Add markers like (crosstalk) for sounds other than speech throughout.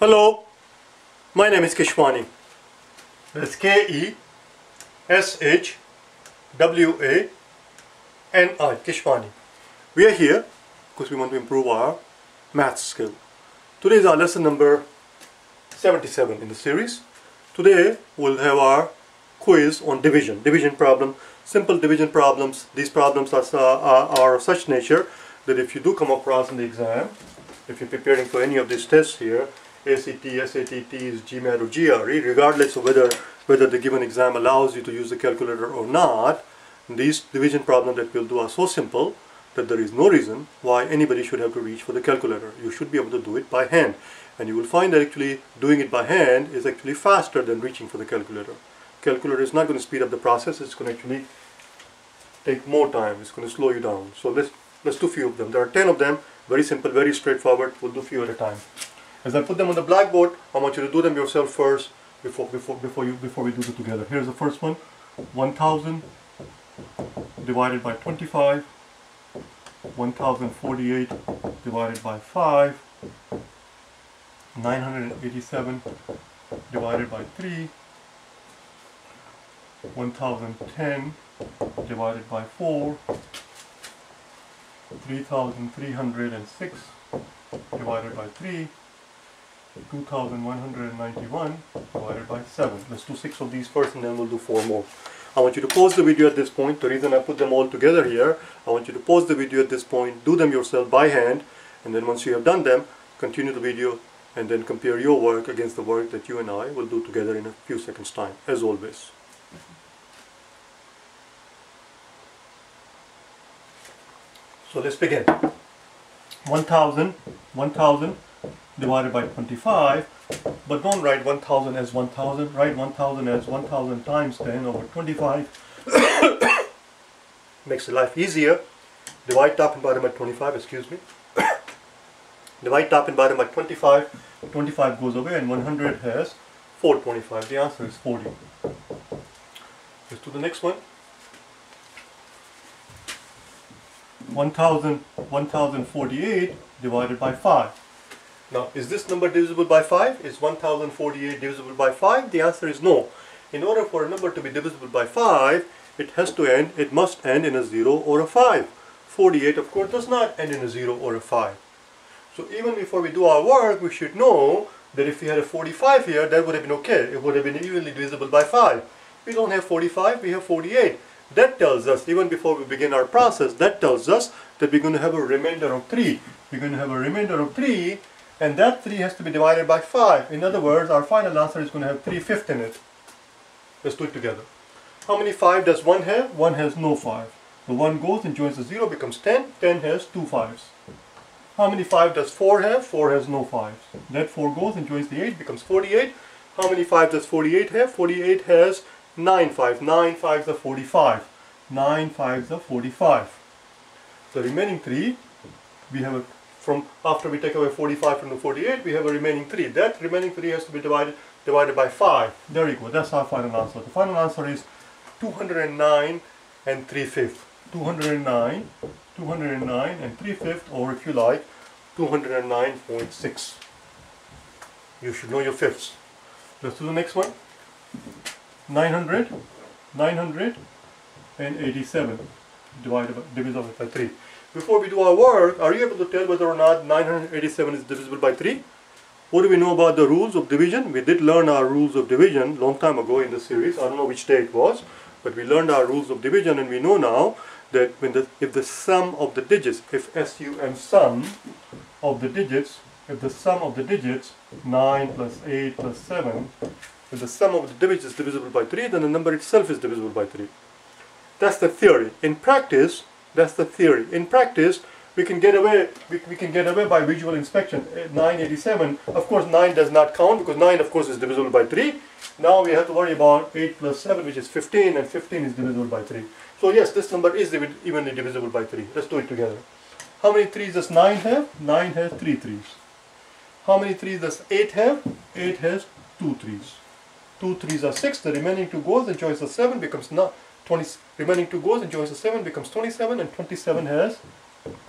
Hello, my name is Keshwani. That's K-E-S-H-W-A-N-I, Keshwani. We are here because we want to improve our math skill. Today is our lesson number 77 in the series. Today we'll have our quiz on division, division problem, simple division problems. These problems are, are, are of such nature that if you do come across in the exam, if you're preparing for any of these tests here, ACT, SAT, TEAS, GMAT or GRE, regardless of whether, whether the given exam allows you to use the calculator or not, these division problems that we'll do are so simple that there is no reason why anybody should have to reach for the calculator. You should be able to do it by hand. And you will find that actually doing it by hand is actually faster than reaching for the calculator. Calculator is not going to speed up the process, it's going to actually take more time, it's going to slow you down. So let's, let's do a few of them. There are 10 of them, very simple, very straightforward, we'll do a few at a time. As I put them on the blackboard, I want you to do them yourself first before, before, before, you, before we do it together. Here's the first one, 1000 divided by 25 1048 divided by 5, 987 divided by 3, 1010 divided by 4, 3306 divided by 3, 2191 divided by 7. Let's do 6 of these first and then we'll do 4 more. I want you to pause the video at this point. The reason I put them all together here, I want you to pause the video at this point, do them yourself by hand, and then once you have done them, continue the video and then compare your work against the work that you and I will do together in a few seconds time, as always. So let's begin. 1000, 1000 divided by 25 but don't write 1000 as 1000 write 1000 as 1000 times 10 over 25 (coughs) makes the life easier. Divide top and bottom by 25 excuse me. (coughs) Divide top and bottom by 25 25 goes away and 100 has 425 the answer is 40 let's do the next one. 1000 1048 divided by 5 now, is this number divisible by 5? Is 1048 divisible by 5? The answer is no. In order for a number to be divisible by 5, it has to end, it must end in a 0 or a 5. 48, of course, does not end in a 0 or a 5. So even before we do our work, we should know that if we had a 45 here, that would have been okay. It would have been evenly divisible by 5. We don't have 45, we have 48. That tells us, even before we begin our process, that tells us that we're going to have a remainder of 3. We're going to have a remainder of 3 and that 3 has to be divided by 5. In other words, our final answer is going to have 3 fifths in it. Let's do it together. How many 5 does 1 have? 1 has no 5. The 1 goes and joins the 0 becomes 10. 10 has 2 5s. How many 5 does 4 have? 4 has no 5s. That 4 goes and joins the 8 becomes 48. How many 5 does 48 have? 48 has 9 5. 9 5s are 45. 9 5s are 45. The remaining 3, we have a from after we take away 45 from the 48, we have a remaining 3. That remaining 3 has to be divided divided by 5. There you go. That's our final answer. The final answer is 209 and 3 fifths. 209, 209 and 3 fifths, or if you like, 209.6. You should know your fifths. Let's do the next one. 900, 987 divided by, divisible by 3 before we do our work, are you able to tell whether or not 987 is divisible by 3? What do we know about the rules of division? We did learn our rules of division long time ago in the series. I don't know which day it was, but we learned our rules of division and we know now that when the, if the sum of the digits, if SUM sum of the digits, if the sum of the digits, 9 plus 8 plus 7, if the sum of the digits is divisible by 3, then the number itself is divisible by 3. That's the theory. In practice, that's the theory. In practice, we can get away we, we can get away by visual inspection. Uh, 987, of course 9 does not count because 9 of course is divisible by 3. Now we have to worry about 8 plus 7 which is 15 and 15 is divisible by 3. So yes, this number is evenly divisible by 3. Let's do it together. How many 3s does 9 have? 9 has 3 3s. How many 3s does 8 have? 8 has 2 3s. 2 3s are 6, the remaining 2 goes, the choice of 7 becomes not 20, remaining 2 goes and joins the 7 becomes 27 and 27 has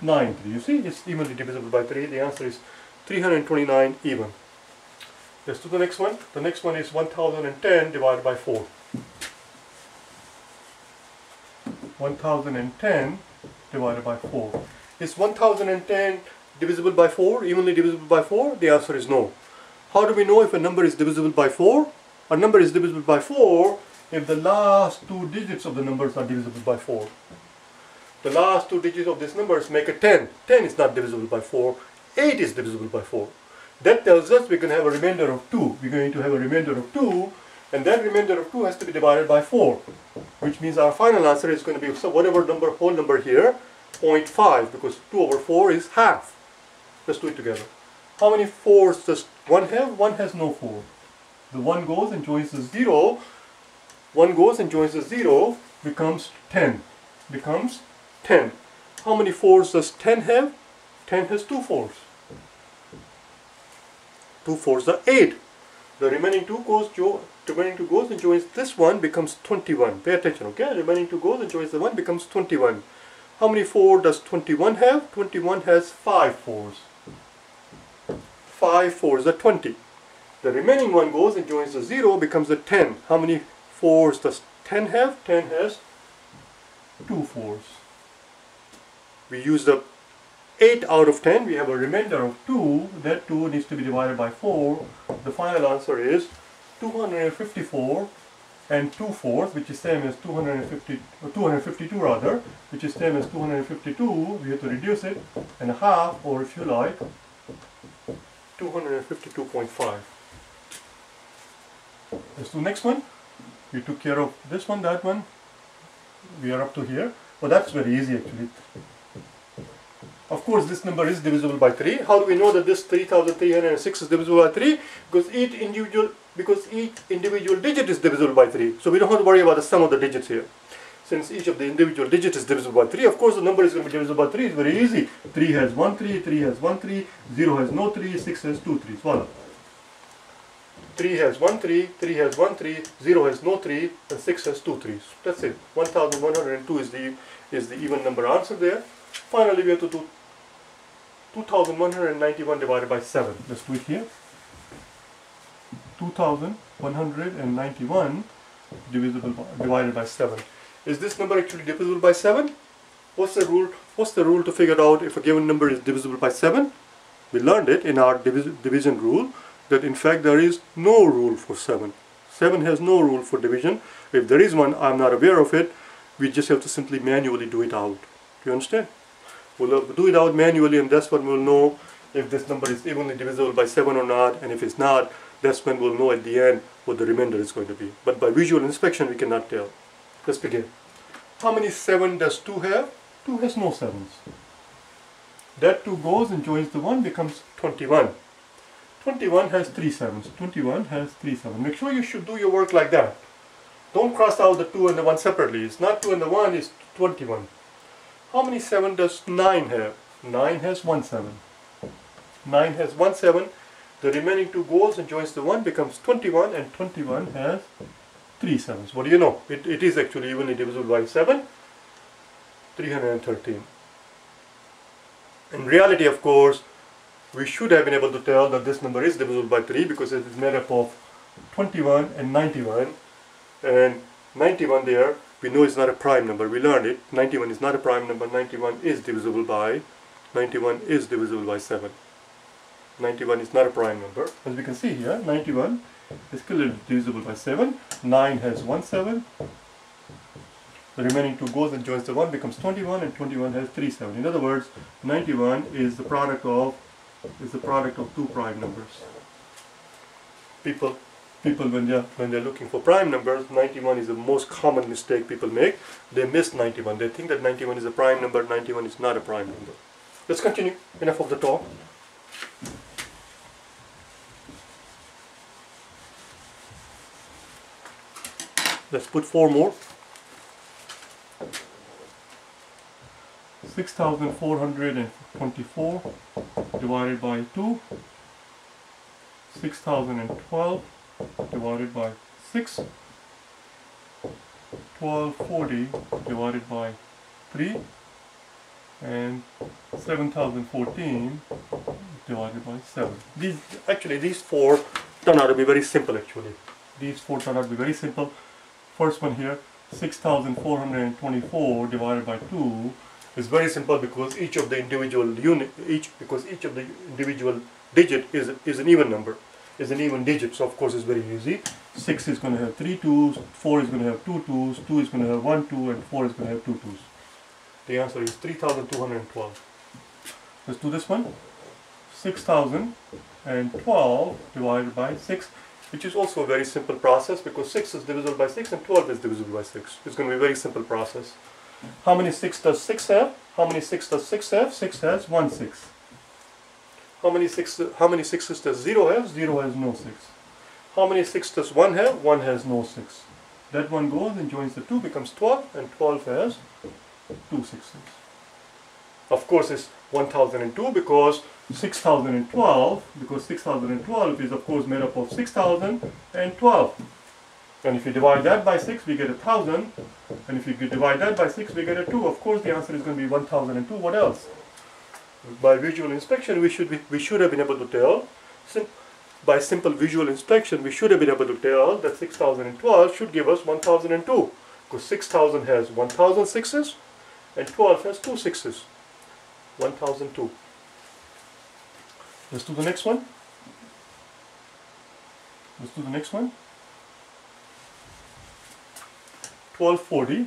9 3. You see it's evenly divisible by 3. The answer is 329 even. Let's do the next one. The next one is 1010 divided by 4. 1010 divided by 4. Is 1010 divisible by 4, evenly divisible by 4? The answer is no. How do we know if a number is divisible by 4? A number is divisible by 4 if the last two digits of the numbers are divisible by 4. The last two digits of these numbers make a 10. 10 is not divisible by 4. 8 is divisible by 4. That tells us we're going to have a remainder of 2. We're going to have a remainder of 2 and that remainder of 2 has to be divided by 4 which means our final answer is going to be so whatever number whole number here 0.5 because 2 over 4 is half. Let's do it together. How many 4s does 1 have? 1 has no 4. The 1 goes and joins the 0. 1 goes and joins the 0 becomes 10. Becomes 10. How many 4s does 10 have? 10 has 2 4s. 2 4s are 8. The remaining 2 goes, the remaining 2 goes and joins this one becomes 21. Pay attention, okay? Remaining 2 goes and joins the 1 becomes 21. How many 4 does 21 have? 21 has 5 4s. 5 4s are 20. The remaining one goes and joins the 0 becomes a 10. How many 4s does 10 have? 10 has 2 4s. We use the 8 out of 10. We have a remainder of 2. That 2 needs to be divided by 4. The final answer is 254 and 2 fourths, which is same as 250, 252 rather, which is same as 252. We have to reduce it and a half, or if you like, 252.5. Let's do next one. We took care of this one, that one. We are up to here. Well, that's very easy actually. Of course, this number is divisible by 3. How do we know that this 3306 is divisible by 3? Because each individual because each individual digit is divisible by 3. So we don't have to worry about the sum of the digits here. Since each of the individual digits is divisible by 3, of course the number is going to be divisible by 3. It's very easy. 3 has 1 3, 3 has 1 3, 0 has no 3, 6 has 2 3s. Voila. 3 has 1 3, 3 has 1 3, 0 has no 3, and 6 has 2 3s. That's it. 1102 is the, is the even number answer there. Finally, we have to do 2191 divided by 7. Let's do it here. 2191 divisible divided by 7. Is this number actually divisible by 7? What's the rule? What's the rule to figure out if a given number is divisible by 7? We learned it in our divis division rule that in fact there is no rule for 7. 7 has no rule for division. If there is one, I'm not aware of it. We just have to simply manually do it out. Do you understand? We'll uh, do it out manually and that's when we'll know if this number is evenly divisible by 7 or not and if it's not that's when we'll know at the end what the remainder is going to be. But by visual inspection we cannot tell. Let's begin. How many 7 does 2 have? 2 has no 7s. That 2 goes and joins the 1 becomes 21. 21 has 3 7s. 21 has 3 7. Make sure you should do your work like that. Don't cross out the 2 and the 1 separately. It's not 2 and the 1, it's 21. How many 7 does 9 have? 9 has 1 7. 9 has 1 7 the remaining two goes and joins the 1 becomes 21 and 21 has 3 sevens. What do you know? It, it is actually evenly divisible by 7, 313. In reality, of course, we should have been able to tell that this number is divisible by 3 because it is made up of 21 and 91 and 91 there we know is not a prime number we learned it 91 is not a prime number 91 is divisible by 91 is divisible by 7 91 is not a prime number. As we can see here, 91 is clearly divisible by 7. 9 has 1 7. The remaining 2 goes and joins the 1 becomes 21 and 21 has 3 7. In other words, 91 is the product of is the product of two prime numbers. People people when they're when they're looking for prime numbers, 91 is the most common mistake people make. They miss 91. They think that 91 is a prime number, 91 is not a prime number. Let's continue. Enough of the talk. Let's put four more. 6,424 divided by 2. 6,012 divided by 6. 1240 divided by 3 and 7014 divided by 7. These actually these four turn out to be very simple actually. These four turn out to be very simple. First one here, 6,424 divided by 2 is very simple because each of the individual unit, each because each of the individual digit is, is an even number, is an even digit. So of course it's very easy. 6 is going to have 3 twos, 4 is going to have 2 twos, 2 is going to have 1 two, and 4 is going to have 2 twos. The answer is 3,212. Let's do this one. 6,012 divided by 6 which is also a very simple process because 6 is divisible by 6 and 12 is divisible by 6. It's going to be a very simple process. How many 6 does 6 have? How many 6 does 6 have? 6 has 1 6. How many 6 how many 6s does 0 have? 0 has no 6. How many 6 does 1 have? 1 has no 6. That one goes and joins the 2 becomes 12 and 12 has 2 sixes. Of course it's 1002 because 6012 because 6012 is of course made up of 6012 and if you divide that by 6 we get a thousand. And if you divide that by 6 we get a 2 of course the answer is going to be 1002 what else? By visual inspection we should be, we should have been able to tell. Sim by simple visual inspection we should have been able to tell that 6012 should give us 1002 because 6000 has 1000 sixes and 12 has two sixes. 1002 Let's do the next one. Let's do the next one. 1240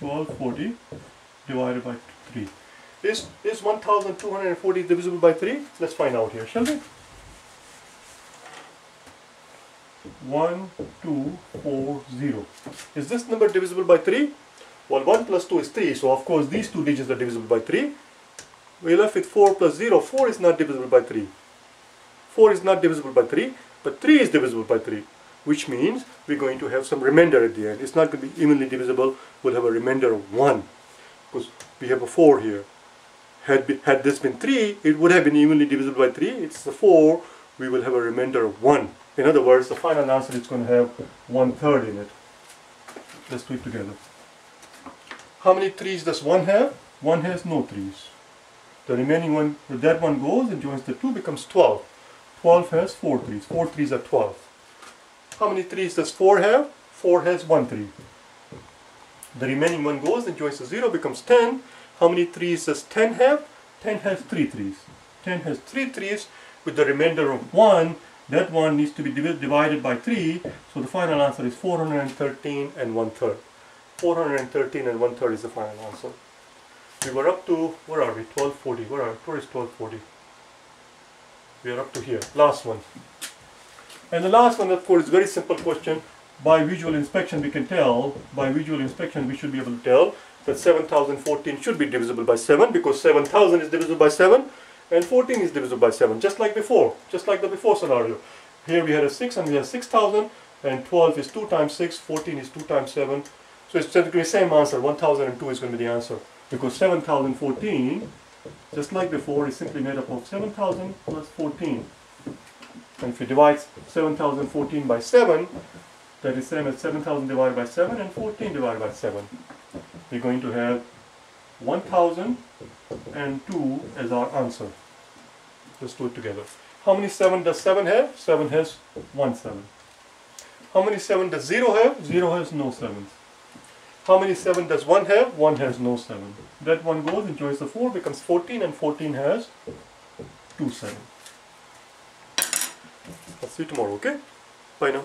1240 divided by 3. Is, is 1240 divisible by 3? Let's find out here, shall we? 1, 2, 4, 0. Is this number divisible by 3? Well, 1 plus 2 is 3, so of course these two digits are divisible by 3 we left with 4 plus 0. 4 is not divisible by 3. 4 is not divisible by 3, but 3 is divisible by 3, which means we're going to have some remainder at the end. It's not going to be evenly divisible. We'll have a remainder of 1, because we have a 4 here. Had, be, had this been 3, it would have been evenly divisible by 3. It's a 4, we will have a remainder of 1. In other words, the final answer is going to have one third in it. Let's do it together. How many 3's does 1 have? 1 has no 3's. The remaining one, that one goes and joins the 2 becomes 12. 12 has 4 threes. 4 threes are 12. How many threes does 4 have? 4 has 1 3. The remaining one goes and joins the 0 becomes 10. How many threes does 10 have? 10 has 3 threes. 10 has 3 threes with the remainder of 1. That one needs to be divided by 3. So the final answer is 413 and 1 third. 413 and 1 third is the final answer we were up to, where are we, 1240, where are, where is 1240? We are up to here, last one. And the last one, of course, is very simple question. By visual inspection, we can tell, by visual inspection, we should be able to tell that 7014 should be divisible by 7 because 7000 is divisible by 7 and 14 is divisible by 7, just like before, just like the before scenario. Here we had a 6 and we had 6000 and 12 is 2 times 6, 14 is 2 times 7. So it's the same answer, 1002 is going to be the answer because 7014, just like before, is simply made up of 7000 plus 14. And if you divide 7014 by 7, that is same as 7000 divided by 7 and 14 divided by 7. We're going to have 1002 as our answer. Let's do it together. How many 7 does 7 have? 7 has 1 7. How many 7 does 0 have? 0 has no 7s. How many 7 does 1 have? 1 has no 7. That one goes and joins the 4 becomes 14 and 14 has 2 7. I'll see you tomorrow, okay? Bye now.